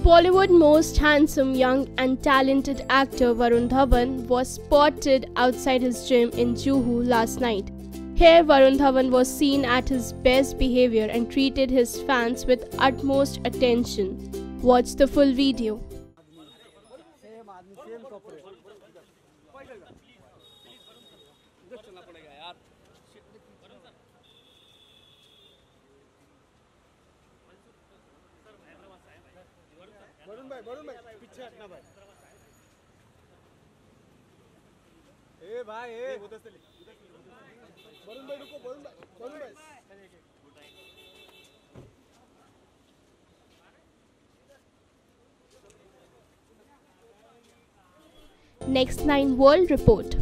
Bollywood most handsome young and talented actor Varun Dhawan was spotted outside his gym in Juhu last night. Here, Varun Dhawan was seen at his best behavior and treated his fans with utmost attention. Watch the full video. भाई वरुण भाई पीछे हटना भाई। ए भाई ए। उधर से ले। वरुण भाई रुको वरुण भाई वरुण भाई Next 9 World Report.